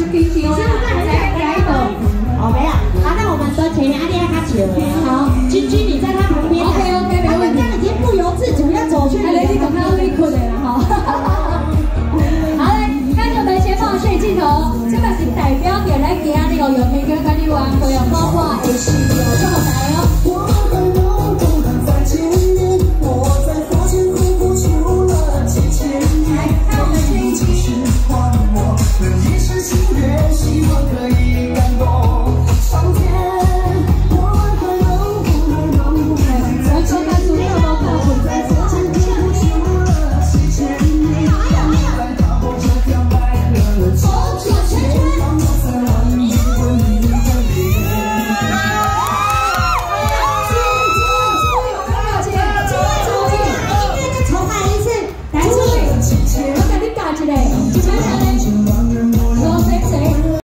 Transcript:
好给你哦。现在才一，哦，没有。好，在我们说前面阿丽爱他。好，君君，你在他旁边。OK OK，没问题。已经不由自主要走去了。来，你赶快离困了哈。好嘞，那你们先放摄镜头，这个是代表点来给阿丽个，有天跟阿玩，会有画画，也是有。希望可以感动上天我感谢感谢你的出现